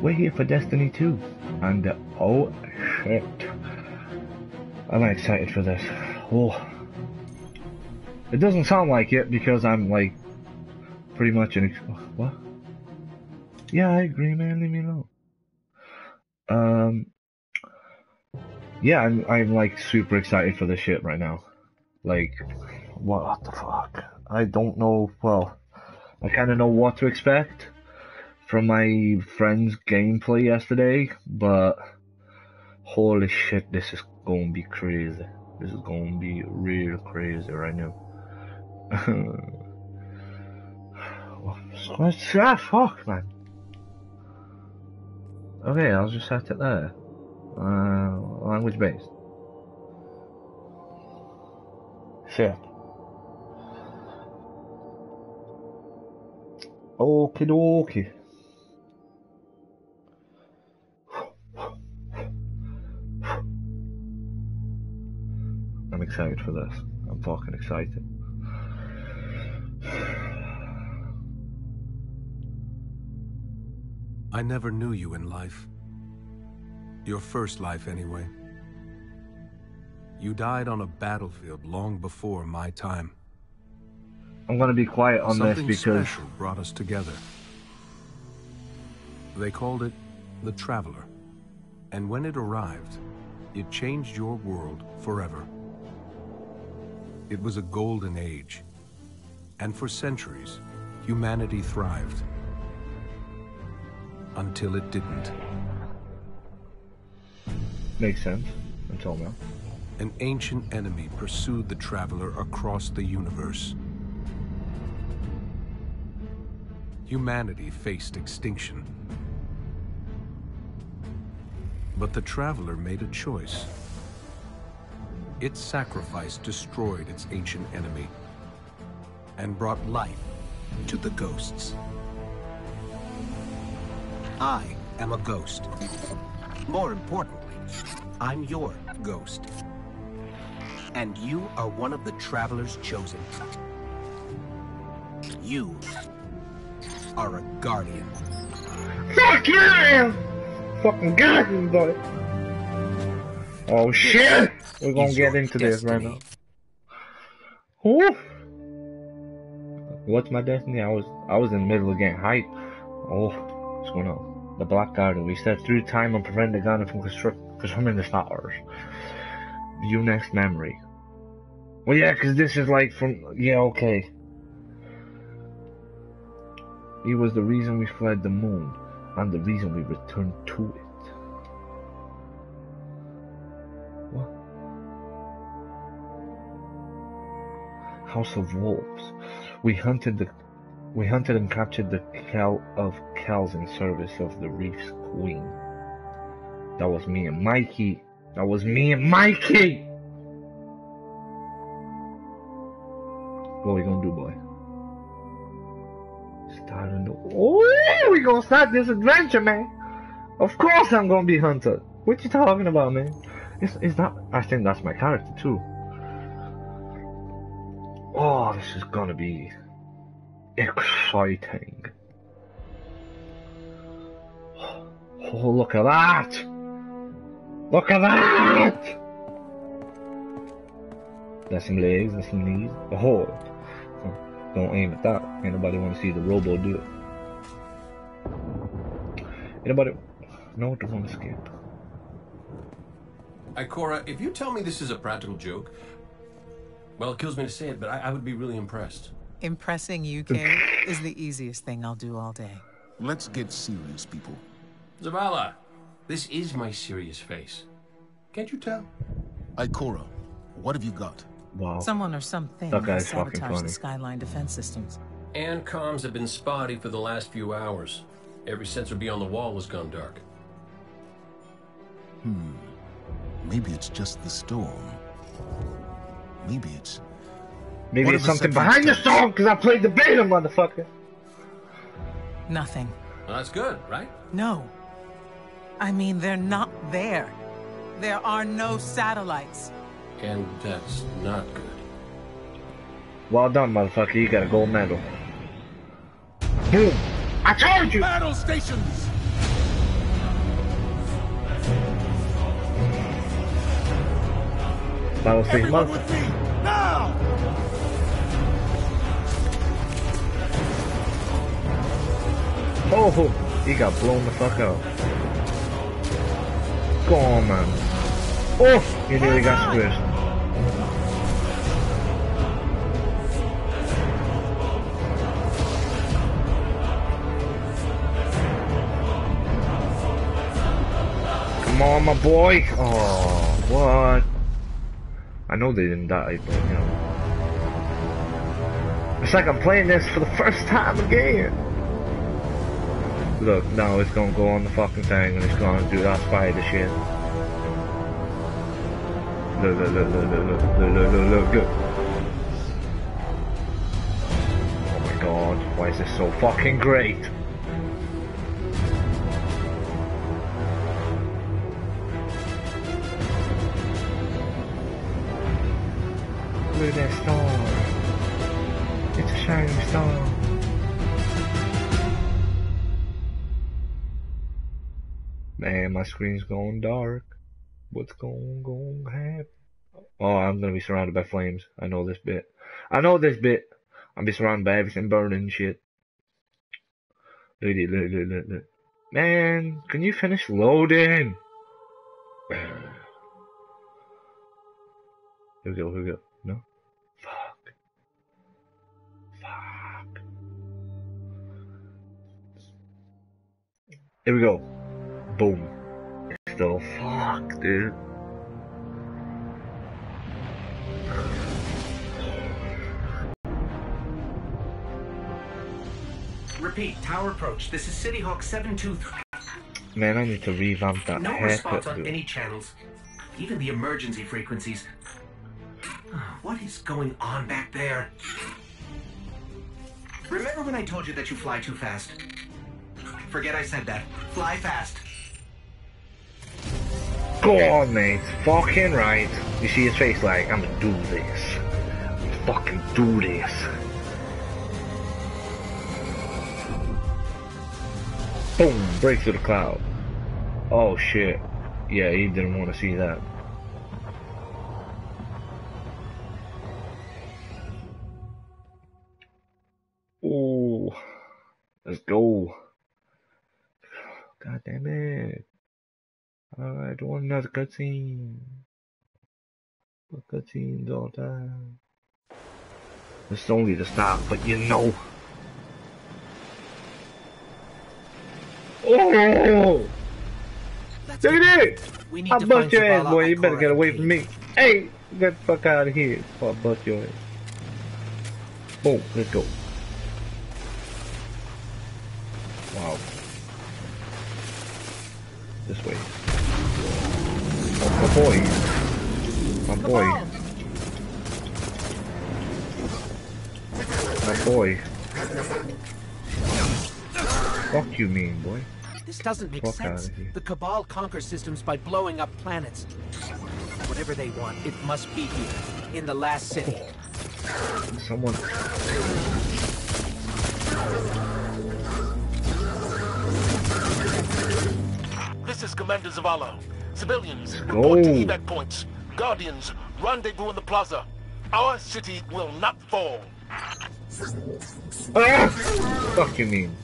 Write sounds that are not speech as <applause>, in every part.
We're here for Destiny 2. And, uh, oh shit. I'm excited for this. Oh. It doesn't sound like it because I'm like pretty much an. What? Yeah, I agree, man. Leave me alone. Um. Yeah, I'm I'm like super excited for this shit right now. Like, what the fuck? I don't know. Well, I kind of know what to expect from my friend's gameplay yesterday, but holy shit, this is gonna be crazy. This is gonna be real crazy right now. <sighs> ah, fuck, man. Okay, I'll just set it there. Uh, language based. Shit. Okie dokie. I'm excited for this. I'm fucking excited. I never knew you in life. Your first life, anyway. You died on a battlefield long before my time. I'm gonna be quiet on Something this because special brought us together. They called it the Traveler. And when it arrived, it changed your world forever. It was a golden age. And for centuries, humanity thrived until it didn't. makes sense until now. An ancient enemy pursued the Traveler across the universe. Humanity faced extinction. But the Traveler made a choice. Its sacrifice destroyed its ancient enemy and brought life to the ghosts. I am a ghost. More importantly, I'm your ghost. And you are one of the Traveler's chosen. You are a guardian. Fuck yeah! Fucking guardian, boy. Oh shit! We're gonna get into this right now. destiny. What's my destiny? I was I was in the middle of getting hype. Oh, what's going on? The Black Garden. We step through time and prevent the garden from construct, consuming the stars. View next memory. Well, yeah, 'cause this is like from yeah, okay. He was the reason we fled the moon, and the reason we returned to it. What? House of Wolves. We hunted the we hunted and captured the Kell of Kells in service of the Reef's Queen. That was me and Mikey. That was me and Mikey! What are we gonna do, boy? Start a new. Oh, we gonna start this adventure, man. Of course I'm gonna be hunted. What you talking about, man? Is is that? I think that's my character too. Oh, this is gonna be exciting. Oh, look at that! Look at that! That's some legs, that's some knees. Oh, don't aim at that. Ain't nobody want to see the robo do it. Anybody? No, don't want to skip. Ikora, if you tell me this is a practical joke, well, it kills me to say it, but I, I would be really impressed. Impressing you, King, <laughs> is the easiest thing I'll do all day. Let's get serious, people. Zavala, this is my serious face. Can't you tell? Ikora, what have you got? Wow. Someone or something That has guy's fucking sabotaged funny. the Skyline defense systems. And comms have been spotty for the last few hours. Every sensor beyond the wall has gone dark. Hmm. Maybe it's just the storm. Maybe it's. Maybe it's something sentries behind the storm because I played the beta, motherfucker. Nothing. Well, that's good, right? No. I mean, they're not there. There are no satellites. And that's not good. Well done, motherfucker. You got a gold medal. Boom. I told you! Battle stations! Battle station. Motherfucker. Now! Oh, he got blown the fuck out. Go on, man. Oh, he nearly got squished. Come on, my boy. Oh, what? I know they didn't die, but you know. It's like I'm playing this for the first time again. Look, now it's gonna go on the fucking thing and it's gonna do that spider shit. Look, look, look, look, look, look, look, look, look. Oh my god, why is this so fucking great? At that star. It's a shining star. Man, my screen's going dark. What's going going happen? Oh, I'm gonna be surrounded by flames. I know this bit. I know this bit. I'll be surrounded by everything burning shit. Man, can you finish loading? <sighs> Here we go, here we go. Here we go. Boom. Still fuck, dude. Repeat, tower approach. This is City Hawk 723. Man, I need to revamp that No haircut, response on dude. any channels, even the emergency frequencies. What is going on back there? Remember when I told you that you fly too fast? Forget I said that. Fly fast. Go on, mate. Fucking right. You see his face like, I'm gonna do this. Fucking do this. Boom! Break through the cloud. Oh shit. Yeah, he didn't want to see that. Ooh. Let's go. God damn it. Uh, I don't want another cutscene. Cutscenes all the time? Is only the start, but you know. Oh! Look at it! We need I to bust your ass, boy. You better get away from me. Hey! Get the fuck out of here before I bust your ass. Boom, let's go. Wow. This way. Oh, my boy. My boy. My boy. Fuck you mean, boy. This doesn't make Fuck sense. The Cabal conquer systems by blowing up planets. Whatever they want, it must be here, in the last city. Someone. This is Commander Zavala. Civilians, report to evac points. Guardians, rendezvous in the plaza. Our city will not fall. Ah! Fuck you mean?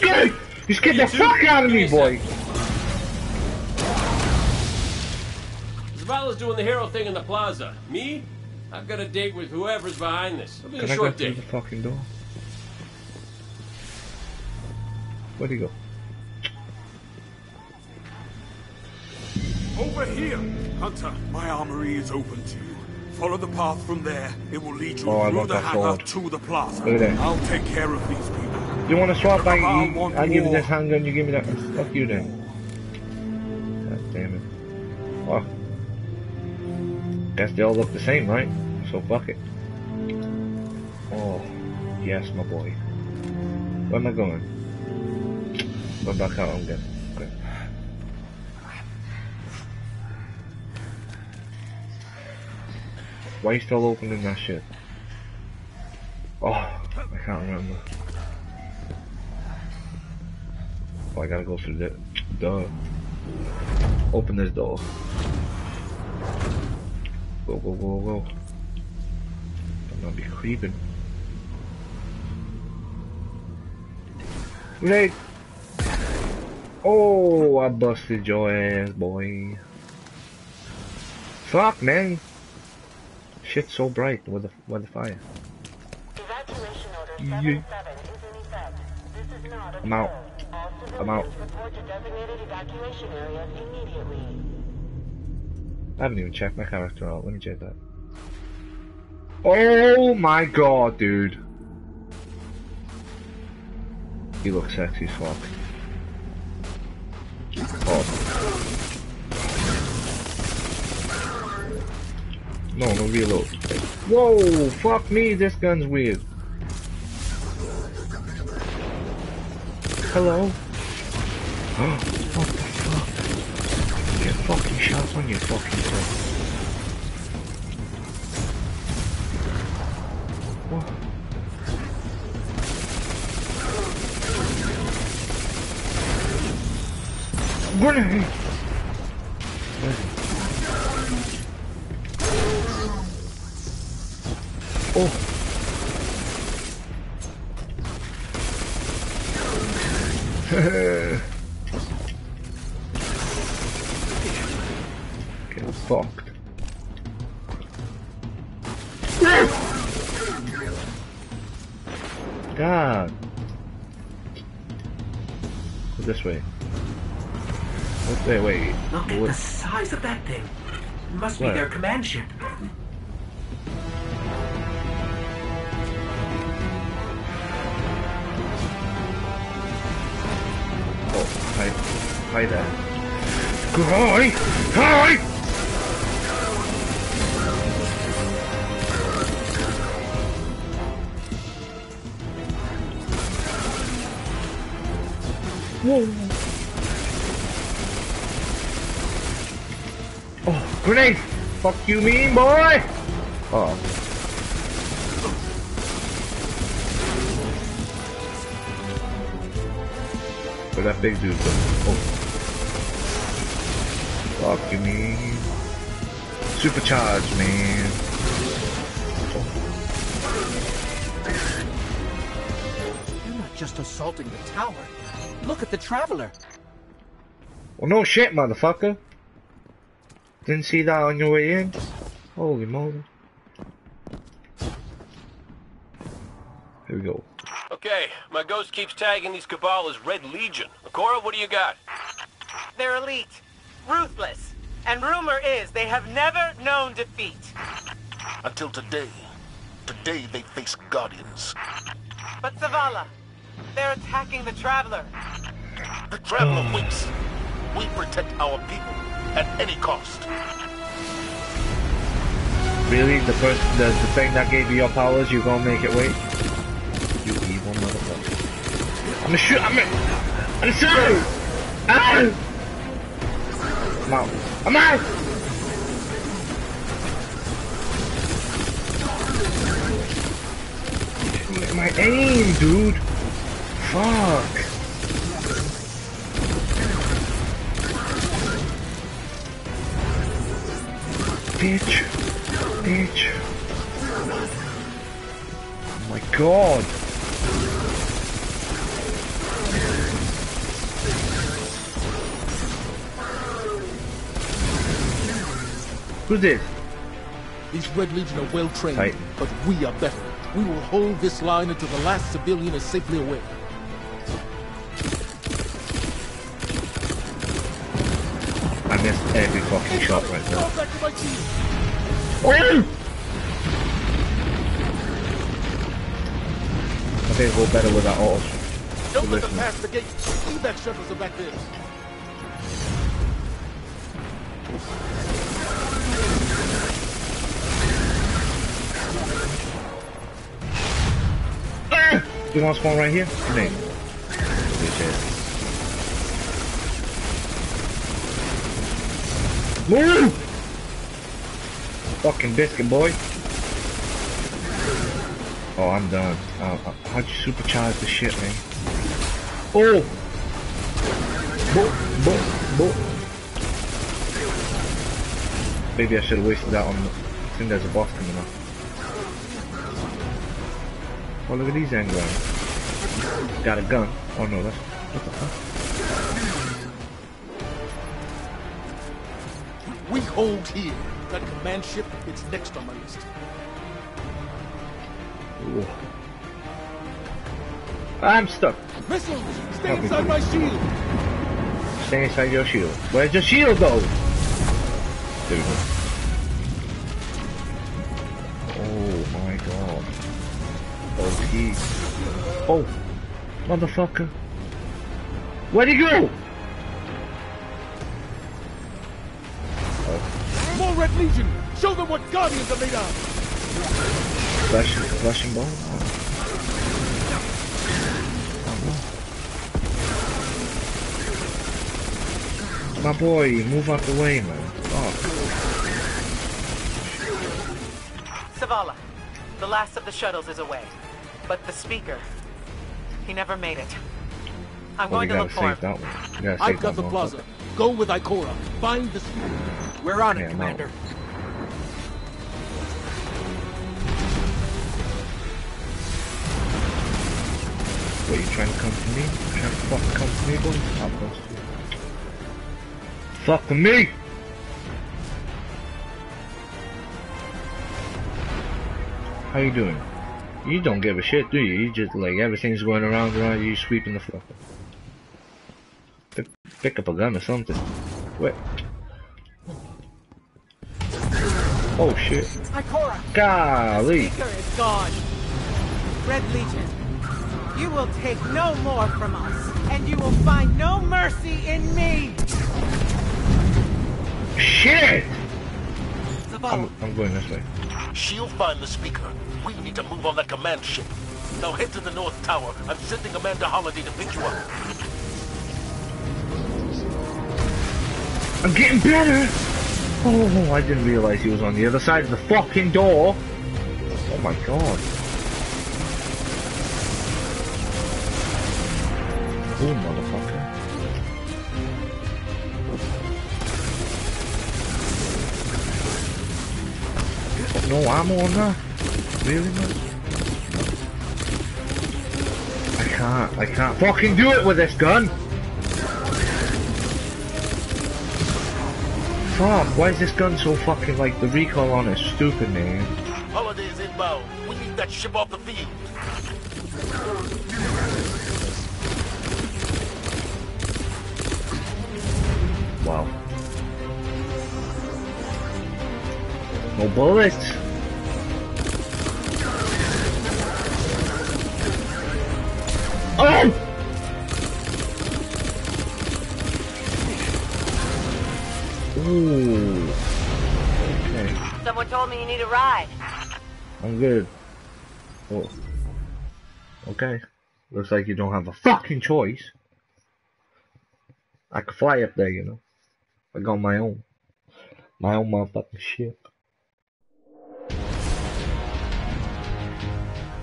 Get You scared the fuck out of me, boy! Zavala's doing the hero thing in the plaza. Me? I've got a date with whoever's behind this. It'll be Can a I go short date. the fucking door? Where'd he go? Over here! Hunter, my armory is open to you. Follow the path from there. It will lead you Oh, through the hangar to the plaza. Look at that. I'll take care of these people. You wanna swap? I, I you, I give you this handgun, you give me that. Fuck you then. God damn it. Fuck. Guess they all look the same, right? So fuck it. Oh, yes, my boy. Where am I going? Back out, I'm guessing. Why are you still opening that shit? Oh, I can't remember. Oh, I gotta go through the door. Open this door. Go, go, go, go. I'm gonna be creeping. Grenade! Oh, I busted your ass, boy. Fuck, man. Shit's so bright with the with the fire. Evacuation order Yeah. 77 is in effect. This is not a I'm out. I'm out. report to designated evacuation areas immediately. I haven't even checked my character out. Let me check that. Oh my god, dude. He looks sexy as fuck. Oh. No, no reload. Whoa, fuck me, this gun's weird. Hello? <gasps> what the fuck? Get fucking shots on your fucking self. Grenade! Oh! Get Must be their command ship. Oh, hi. Hi there. Hi! Hi! Whoa! Oh, grenade! Fuck you mean, boy! Oh. Where that big dude go? Oh. Fuck you mean. Supercharge, man. You're not just assaulting the tower. Look at the Traveler. Well, no shit, motherfucker. Didn't see that on your way in? Holy moly. Here we go. Okay, my ghost keeps tagging these Cabal as Red Legion. Ikora, what do you got? They're elite, ruthless, and rumor is they have never known defeat. Until today. Today they face Guardians. But Zavala, they're attacking the Traveler. The Traveler waits. We protect our people at any cost. Really? The first, the, the thing that gave you your powers, you gonna make it wait? You evil motherfucker. I'm gonna shoot, I'm gonna, I'm gonna shoot! Ah! I'm out. I'm out! My aim, dude! Fuck! Bitch! Bitch! Oh my god! Who's this? These Red Legion are well trained, Titan. but we are better. We will hold this line until the last civilian is safely away. Fucking shot right back to. I think it'll better with that auto. Don't let them pass the gate. Evac shuttles are back there. You want to spawn right here? Name. Bitch ass. Move! <laughs> Fucking biscuit boy. Oh, I'm done. Uh, how'd you supercharge the shit, man? Oh! Bo, bo, bo. Maybe I should have wasted that on. I think there's a boss coming up. Oh, look at these angles. Got a gun. Oh no, that's what the fuck? We hold here. That command ship, it's next on my list. Ooh. I'm stuck. Missiles! Stay Help inside my shield! Stay inside your shield. Where's your shield though? There we go. Oh my god. Oh he. Oh, motherfucker. Where'd he go? What Guardians are! Flash, flashing ball. My boy, move out the way, man. Fuck. Zavala, the last of the shuttles is away. But the speaker, he never made it. I'm Well, going to look for him. that one. I've got the plaza. Go with Ikora. Find the speaker. We're on Yeah, it, I'm Commander. What, to come to me, boy? I'm close to you. Fuck me! How you doing? You don't give a shit, do you? You just like everything's going around around you, sweeping the floor. Pick, pick up a gun or something. Wait. Oh shit. Golly! speaker is gone. Red Legion, you will take no more from us, and you will find no mercy in me. Shit! Zavala, I'm, I'm going this way. She'll find the speaker. We need to move on that command ship. Now head to the North Tower. I'm sending Amanda Holliday to pick you up. I'm getting better! Oh, I didn't realize he was on the other side of the fucking door. Oh my god. Oh, motherfucker. No ammo on that? Really, man? I can't, I can't fucking do it with this gun! Fuck, why is this gun so fucking like the recoil on it stupid, man? Holliday is inbound. We need that ship off the field. Wow. No bullets. Oh! Ooh. Okay, Someone told me you need a ride. I'm good. Oh. Okay. Looks like you don't have a fucking choice. I could fly up there, you know. I got my own. My own motherfucking ship.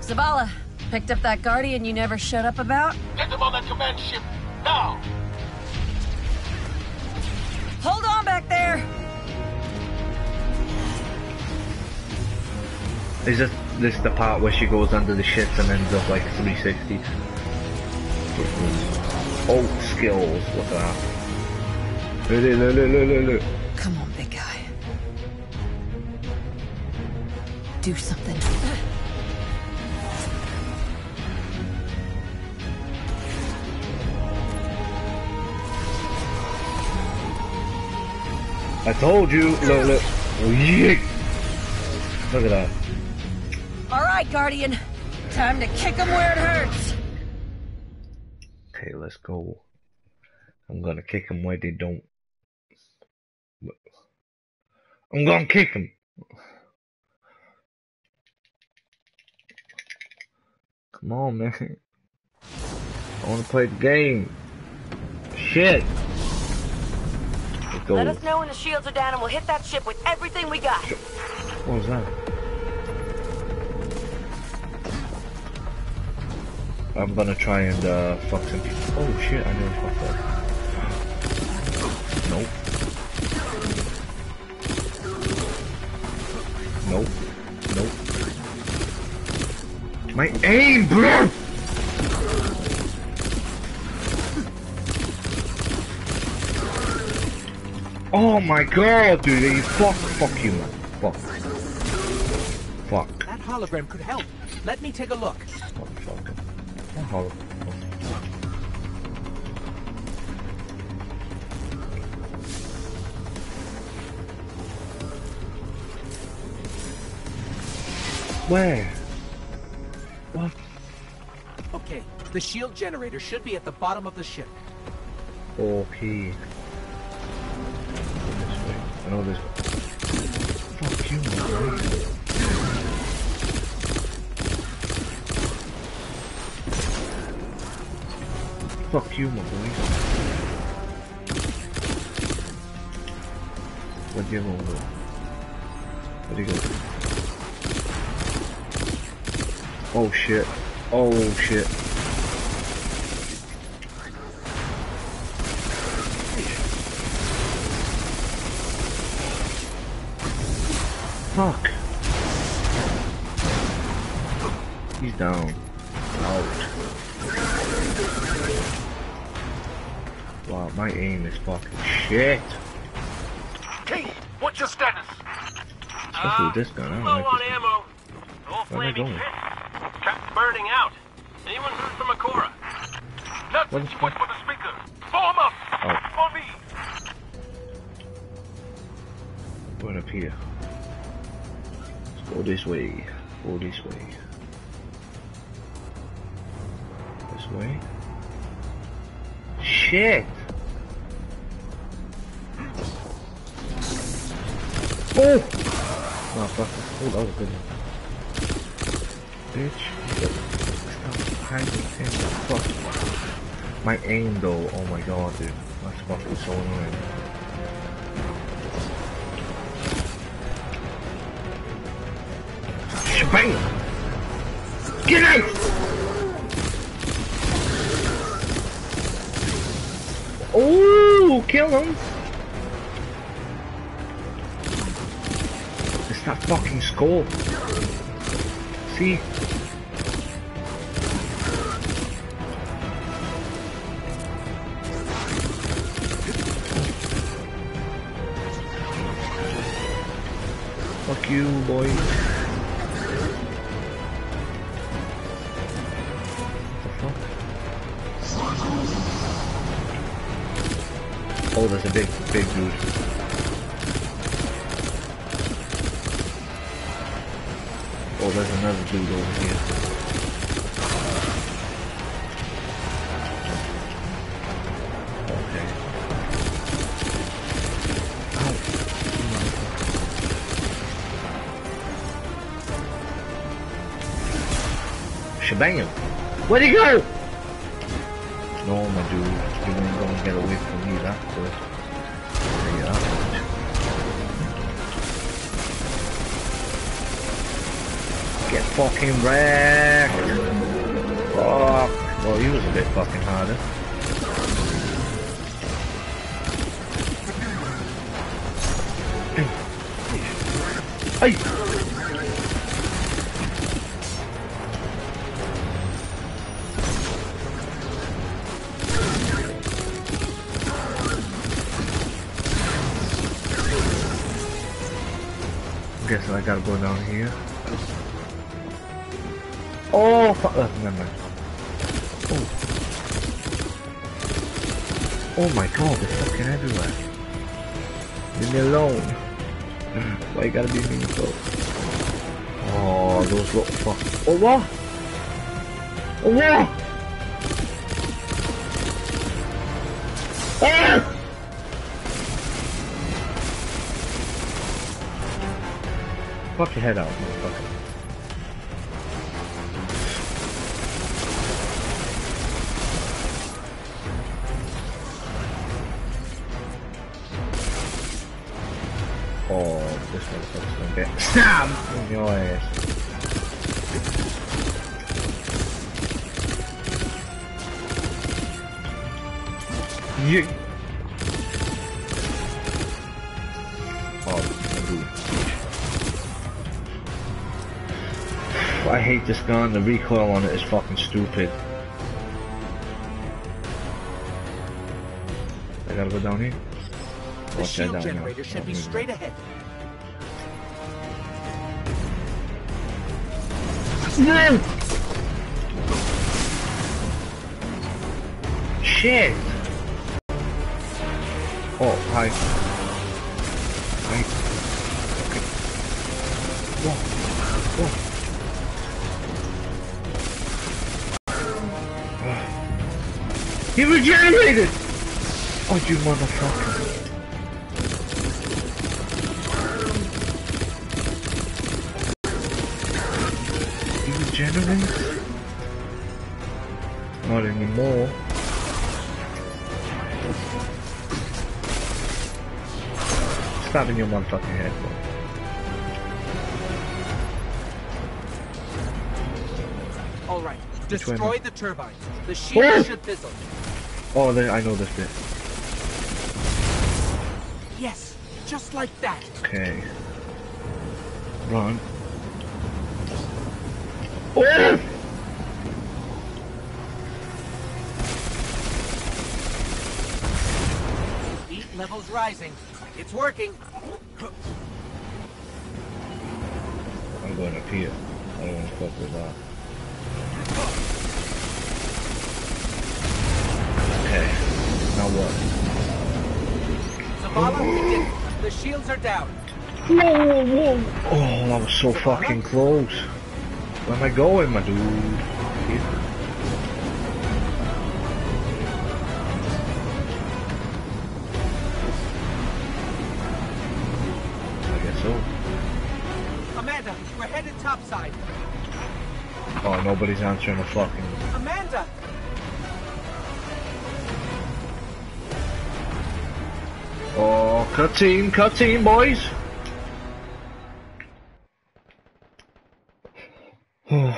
Zavala, picked up that Guardian you never showed up about? Get them on that command ship now! Hold on back there! Is this this the part where she goes under the shit and ends up like 360? Oh, skills. Look at that. Look, look, look, look, look, look. Come on, big guy. Do something. I told you. Look, look. Oh, yeet. Look at that. All right, Guardian. Time to kick him where it hurts. Okay, let's go. I'm gonna kick them where they don't. I'm gonna kick him. Come on, man. I wanna play the game. Shit. Let us know when the shields are down and we'll hit that ship with everything we got. What was that? I'm gonna try and uh, fuck some people. Oh shit, I nearly fucked up. <gasps> Nope. Nope. Nope. My aim, bro! Oh my god, dude, fuck, fuck you, man. Fuck. Fuck. That hologram could help. Let me take a look. Fuck, fuck. What holo- Where? What? Okay, the shield generator should be at the bottom of the ship. Okay. This way. I know this. Fuck you, man. Fuck you, my boy. Where'd you go? Where'd you go? Oh shit. Oh shit. Fuck. He's down. Out. Wow, my aim is fucking shit. Cayde, what's your status? Especially with this gun, I don't like this gun. Where am I flaming going? Burning out. Anyone heard from Ikora? Nuts, What fuck? wait for the speaker. Form up! Oh. On me! Going up here. Let's go this way. Go this way. This way. Shit! Oh! Oh, fuck. Oh, that was a good one. Bitch. My aim though, oh my god, dude. That's fucking so annoying. Bang! Get out! Oh, kill him! It's that fucking skull. See? Fuck you, boy. Oh, there's a big, big dude. Oh, there's another dude over here. Shebang! Where'd he go? No, my dude. You ain't gonna get away from me that quick. Get fucking wrecked! Fuck! Well, he was a bit fucking harder. Hey! Guess I go down here. Oh, fuck. Uh, never mind. Oh. Oh my god, they're fucking everywhere. Leave me alone. <sighs> Why you gotta be mean so? Oh, those look fuck. Oh, what? Oh, what? Ah! Pop your head out, motherfucker. This gun. The recoil on it is fucking stupid. I gotta go down here. The Watch shield down now. generator should be straight ahead. No! Shit! Oh. Hi. Whoa. He regenerated! Oh, you motherfucker. He regenerates? Not anymore. Stab in your motherfucking head, bro. All right, Which way am destroy the turbines. The shield Oh! should fizzle. Oh, there, I know this bit. Yes, just like that. Okay. Run. Oh! Heat levels rising. It's working. I'm going up here. I don't want to fuck with that. Now what? Zavala. The shields are down. Whoa, whoa, whoa! Oh, that was so fucking close. Where am I going, my dude? Here. I guess so. Amanda, we're headed topside. Oh, nobody's answering the fucking. Cutscene, cutscene, boys! <sighs>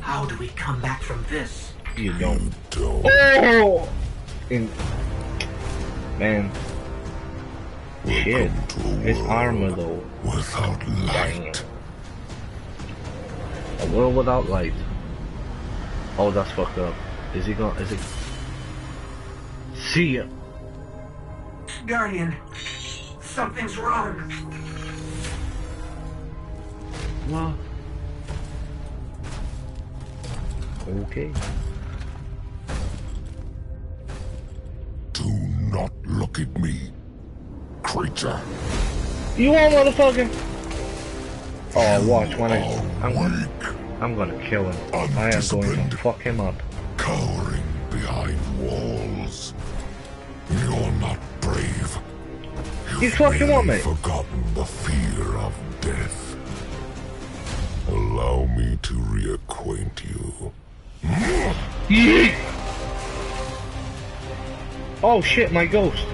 How do we come back from this? you don't. Oh! In. Man. Shit. His armor, though. Without light. A world without light. Oh, that's fucked up. Is he gonna? Is it? See ya. Guardian, something's wrong. What? Okay. Do not look at me, creature. You want motherfucker? Oh, watch when I. I'm, I'm gonna kill him. I am going to fuck him up. Cowering behind walls. You're not brave. You fucking want me? Forgotten the fear of death. Allow me to reacquaint you. Yeet! Oh shit, my ghost.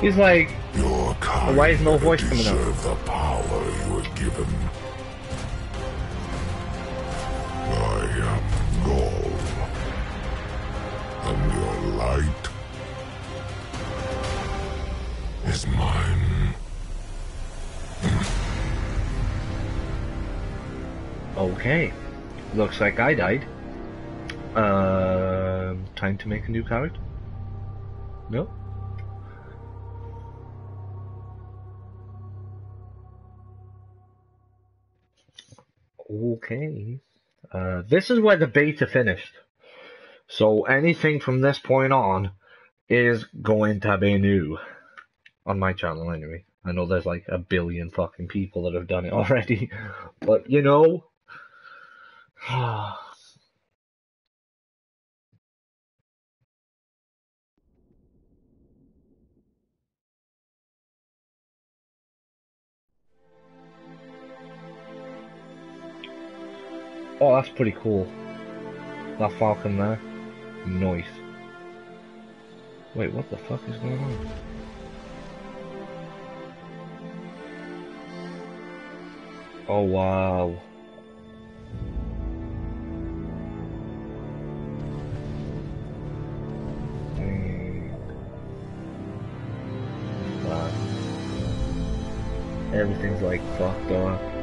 He's like, Your kind why is no voice coming out? Okay. Looks like I died. Uh, time to make a new character? No? Okay. Uh, this is where the beta finished. So anything from this point on is going to be new. On my channel anyway. I know there's like a billion fucking people that have done it <laughs> already. But you know, <sighs> Oh, that's pretty cool. That falcon there. Nice. Wait, what the fuck is going on? Oh wow. Everything's like fucked up.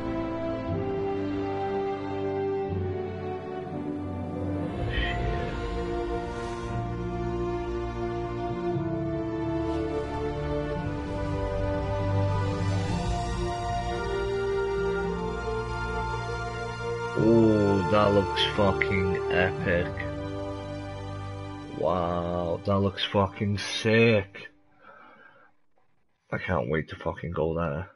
Oh, that looks fucking epic. Wow, that looks fucking sick. I can't wait to fucking go there.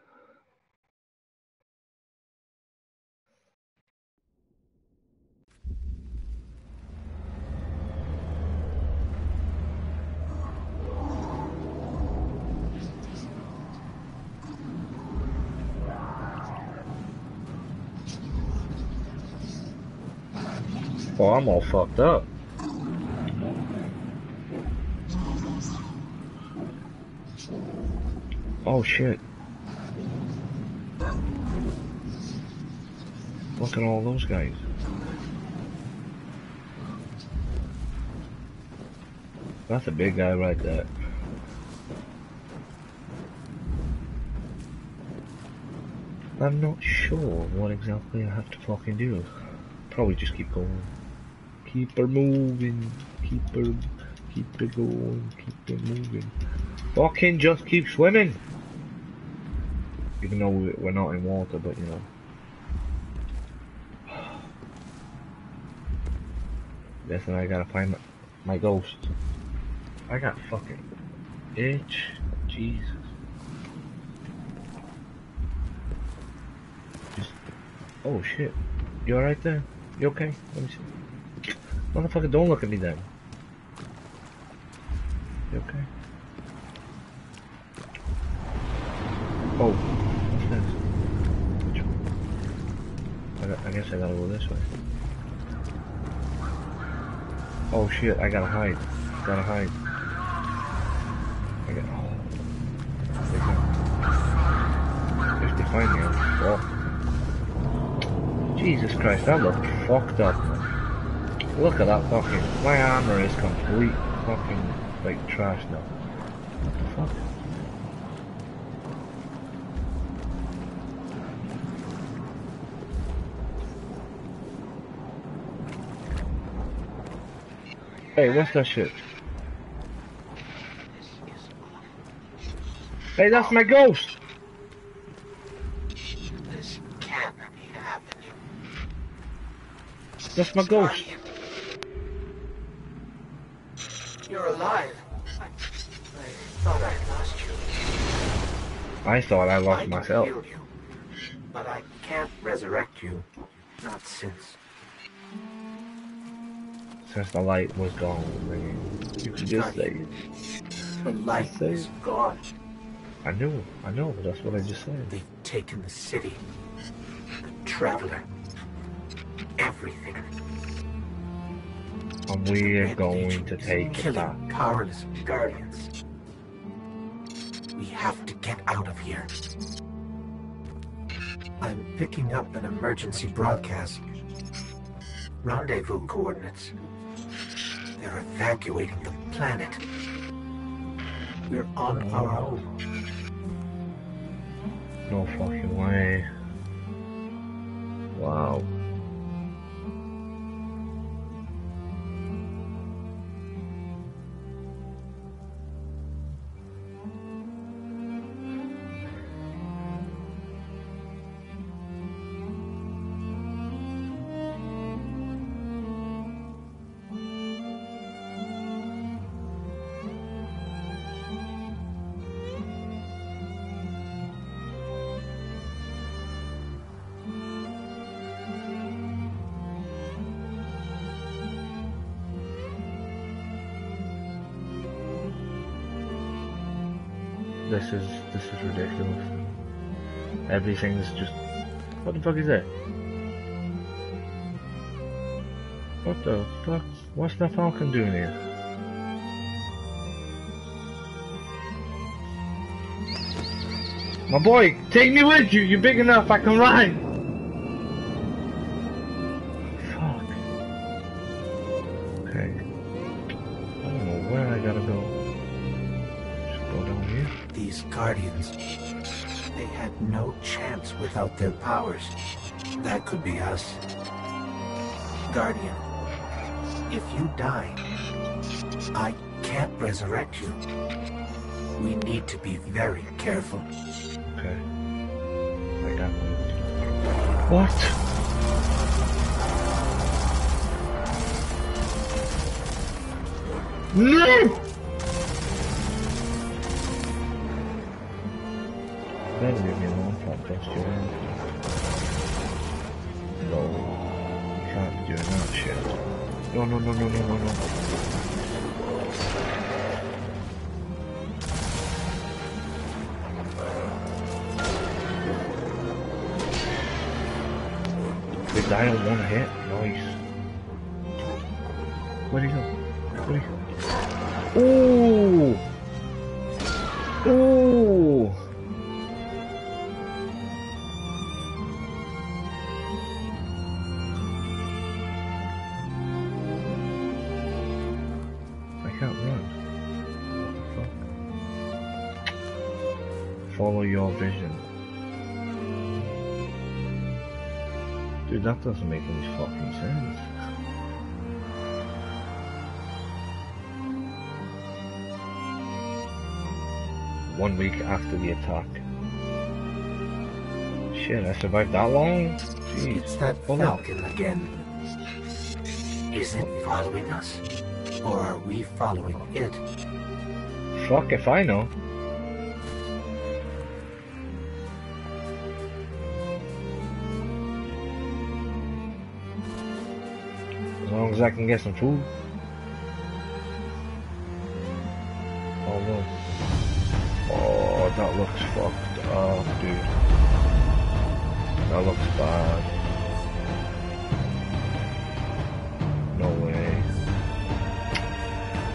Oh, I'm all fucked up. Oh shit. Look at all those guys. That's a big guy right there. I'm not sure what exactly I have to fucking do. Probably just keep going. Keep her moving. Keep her, keep it going. Keep it moving. Fucking just keep swimming. Even though we- we're not in water, but you know. Listen, I gotta find my, my ghost. I got fucking itch. Jesus. Oh shit. You alright there? You okay? Let me see. Motherfucker, don't look at me then. You okay? Oh, what's this? Which one? I, I guess I gotta go this way. Oh shit, I gotta hide. Gotta hide. I got. Oh. They find me, fall. Jesus Christ, that looked fucked up. Look at that fucking. My armor is complete fucking like trash now. What the fuck? Hey, what's that shit? Hey, that's my ghost! This can't be happening. That's my ghost. You're alive. I, I thought I lost you. I thought I lost I myself. you, but I can't resurrect you. Not since. Since the light was gone, man. You could just say it. The light Say is it. gone. I know, I know, but that's what I just said. They've taken the city. The traveler. Everything. And we're going to take it Killing back. powerless guardians. Have to get out of here. I'm picking up an emergency broadcast. Rendezvous coordinates. They're evacuating the planet. We're on our own. No fucking way. Wow. of these things just... What the fuck is that? What the fuck? What's the falcon doing here? My boy, take me with you! You're big enough, I can ride! guardians. They had no chance without their powers. That could be us. Guardian, if you die, I can't resurrect you. We need to be very careful. Okay. I got What? No! Me alone, can't test you in. No. Can't be doing that shit. No, no, no, no, no, no, no. Guy on one hit? Nice. Where'd he go? Where'd he go? Ooh! Follow your vision. Dude, that doesn't make any fucking sense. One week after the attack. Shit, I survived that long? Jeez. It's that up. falcon again. Is it following us? Or are we following it? Fuck if I know. As I can get some food. Oh no. Oh, that looks fucked up, dude. That looks bad. No way.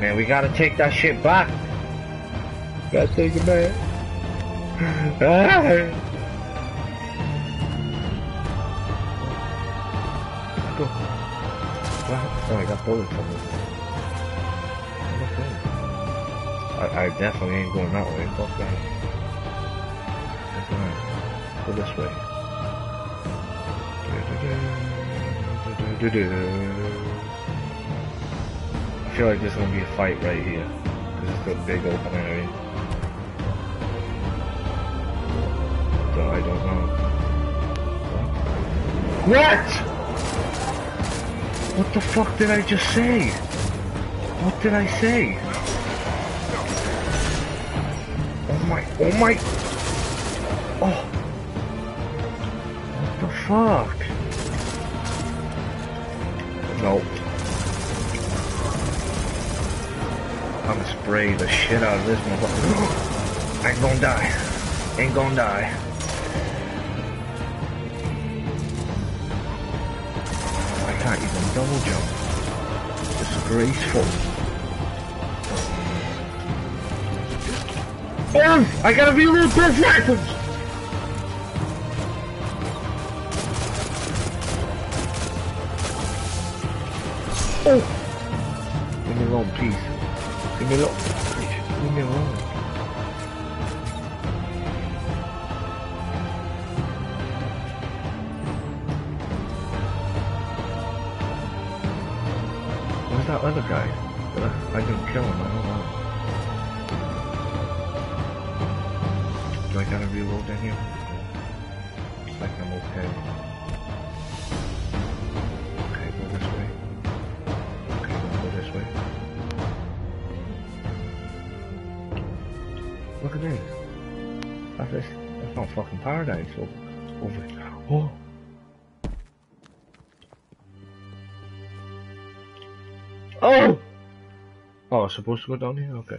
Man, we gotta take that shit back. Gotta take it back. <laughs> Ah! I. I, definitely ain't going that way. Fuck that. Alright. Go this way. I feel like there's gonna be a fight right here. This is the big open area. So I don't know. What? What the fuck did I just say? What did I say? Oh my, oh my. Oh. What the fuck? Nope. I'm gonna spray the shit out of this motherfucker. <gasps> Ain't gonna die. Ain't gonna die. Even double jump. Disgraceful. Oh! I gotta reload both rifles! Supposed to go down here? Okay.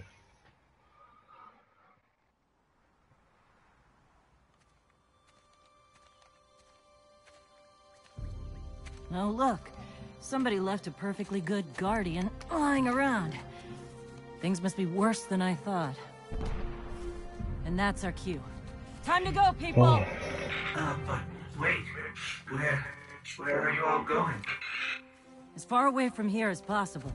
Oh, look. Somebody left a perfectly good guardian lying around. Things must be worse than I thought. And that's our cue. Time to go, people! Oh. Uh, but wait, where, where are you all going? As far away from here as possible.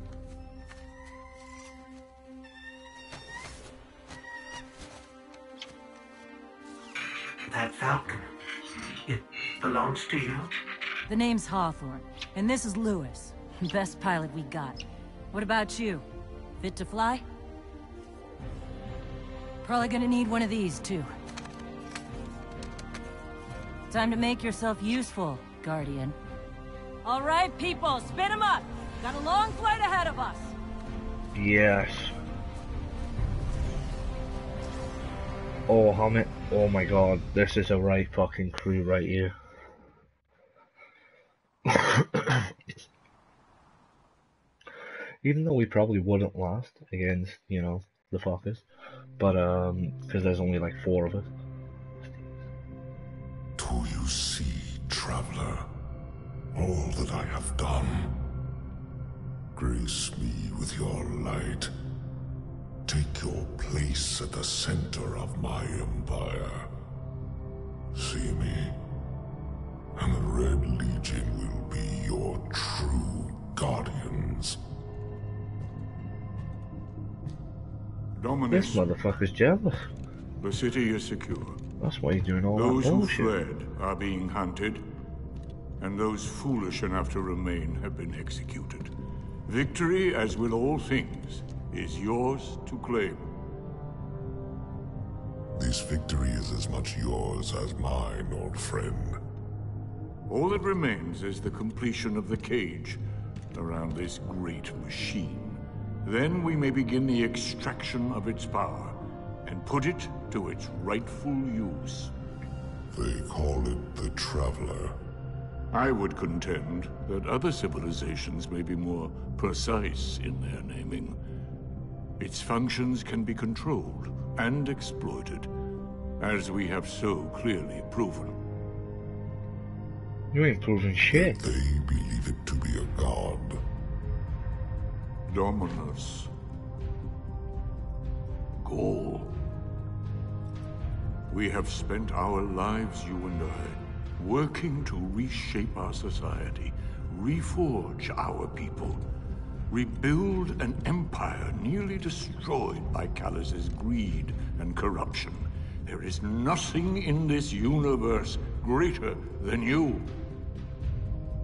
That falcon, it belongs to you? The name's Hawthorne, and this is Louis. The best pilot we got. What about you? Fit to fly? Probably gonna need one of these, too. Time to make yourself useful, Guardian. All right, people, spin 'em up! Got a long flight ahead of us! Yes. Oh, Hammett. Oh my god, this is a right fucking crew right here. <coughs> Even though we probably wouldn't last against, you know, the fuckers. But, um, because there's only like four of us. Do you see, traveler, all that I have done? Grace me with your light. Take your place at the center of my empire. See me, and the Red Legion will be your true guardians. Dominus, This motherfucker's jealous. the city is secure. That's why he's doing all Those that who fled are being hunted, and those foolish enough to remain have been executed. Victory, as with all things, is yours to claim. This victory is as much yours as mine, old friend. All that remains is the completion of the cage around this great machine. Then we may begin the extraction of its power and put it to its rightful use. They call it the Traveler. I would contend that other civilizations may be more precise in their naming. Its functions can be controlled and exploited, as we have so clearly proven. You ain't proving shit. They believe it to be a god. Dominus. Ghaul. We have spent our lives, you and I, working to reshape our society, reforge our people, rebuild an empire nearly destroyed by Calus's greed and corruption. There is nothing in this universe greater than you.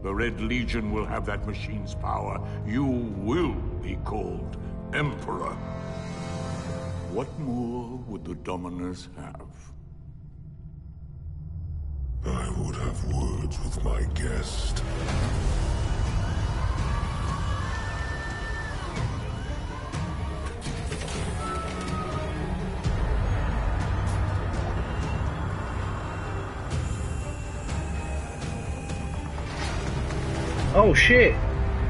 The Red Legion will have that machine's power. You will be called Emperor. What more would the Dominus have? I would have words with my guest. Oh shit!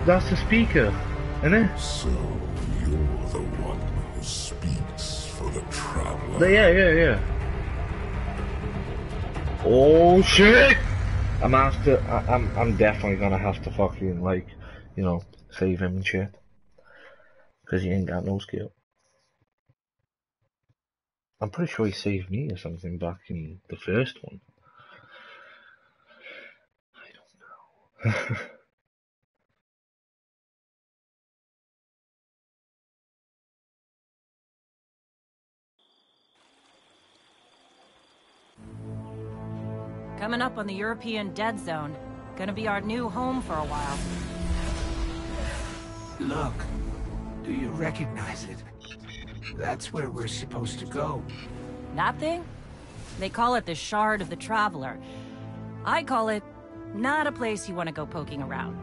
That's the speaker, isn't it? So you're the one who speaks for the Traveler. Yeah, yeah, yeah. Oh shit! I'm after. I, I'm. I'm definitely gonna have to fucking like, you know, save him and shit. Cause he ain't got no skill. I'm pretty sure he saved me or something back in the first one. I don't know. <laughs> Coming up on the European Dead Zone. Gonna be our new home for a while. Look, do you recognize it? That's where we're supposed to go. That thing? They call it the Shard of the Traveler. I call it not a place you want to go poking around.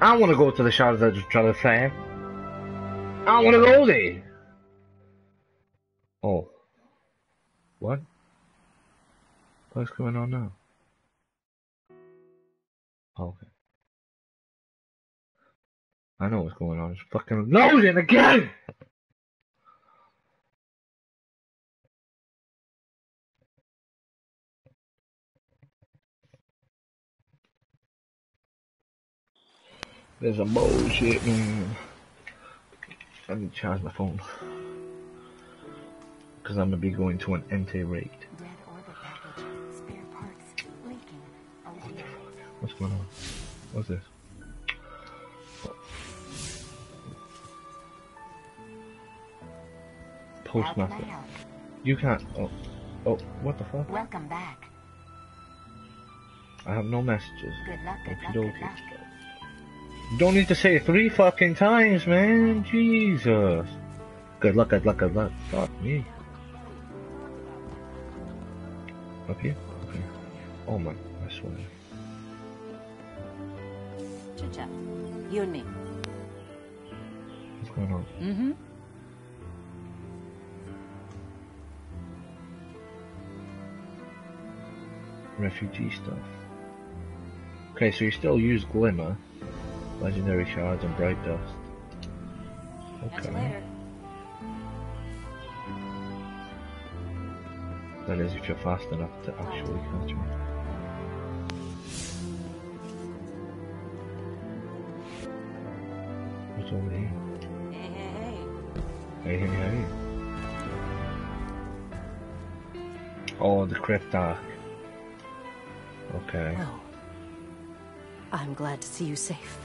I want to go to the Shard of the Traveler, to say. I want to go there. Oh. What? What's going on now? Oh, okay. I know what's going on. It's fucking loading again! There's some bullshit, man. I need to charge my phone. Because I'm going to be going to an Entei raid. What's going on? What's this? postmaster. You can't. Oh, oh, what the fuck? Welcome back. I have no messages. Good luck, good luck, good luck. Don't need to say it three fucking times, man. Jesus. Good luck, good luck, good luck. Fuck me. Up here? Okay. Oh my, I swear. Chit chat. You and me. What's going on? Mm-hmm. Refugee stuff. Okay, so you still use Glimmer, Legendary Shards, and Bright Dust. Okay. That is if you're fast enough to actually catch me. What's over here? Hey, hey, hey. Hey, hey, hey. Oh, the Cryptarch. Okay. Well, I'm glad to see you safe.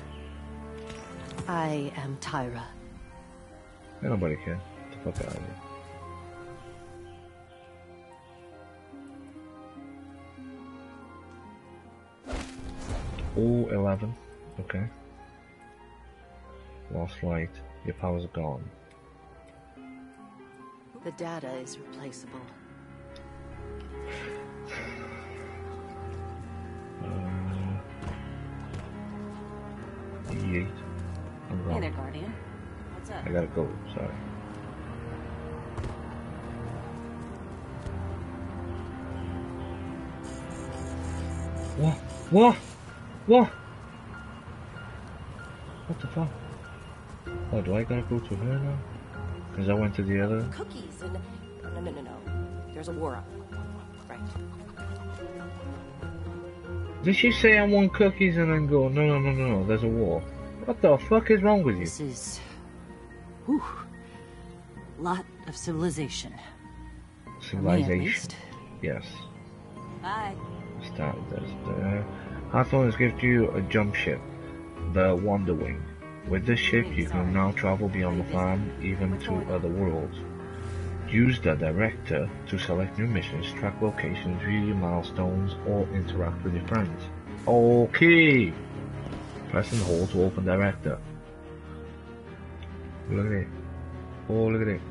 I am Tyra. Nobody care. Get the fuck out of here. Oh, 11. Okay. Lost light. Your powers are gone. The data is replaceable. Uh, E8. I'm Hey there, Guardian. What's up? I gotta go. Sorry. What? What? What? What the fuck? Oh, do I gotta go to her now? Because I went to the other. Cookies and... No, no, no, no. There's a war on. Right. Did she say I want cookies and then go, no, no, no, no, no, there's a war? What the fuck is wrong with you? This is... Whew. Lot of civilization. For me, at Civilization. Yes. Bye. Start this. Uh, Hawthorne has given you a jump ship, the Wonder Wing. With this ship, you can now travel beyond the farm, even to other worlds. Use the director to select new missions, track locations, view your milestones, or interact with your friends. Okay! Press and hold to open director. Look at it. Oh, look at it.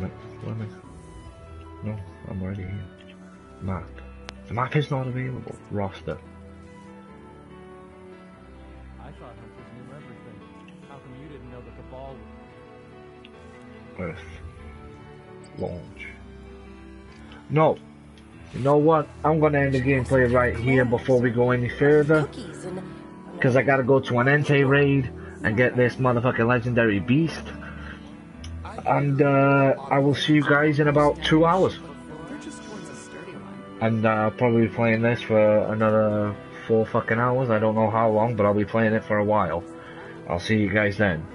No, am I? No, I'm already here. Map. The map is not available. Roster. I thought Hunters knew everything. How come you didn't know the Cabal would? Earth. Launch. No. You know what? I'm gonna end the gameplay right here before we go any further. Because I gotta go to an Entei raid and get this motherfucking legendary beast. And uh, I will see you guys in about two hours. And uh, I'll probably be playing this for another four fucking hours. I don't know how long, but I'll be playing it for a while. I'll see you guys then.